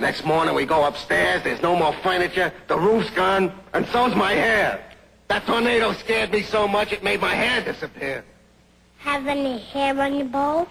Next morning we go upstairs, there's no more furniture, the roof's gone, and so's my hair. That tornado scared me so much it made my hair disappear. Have any hair on your balls?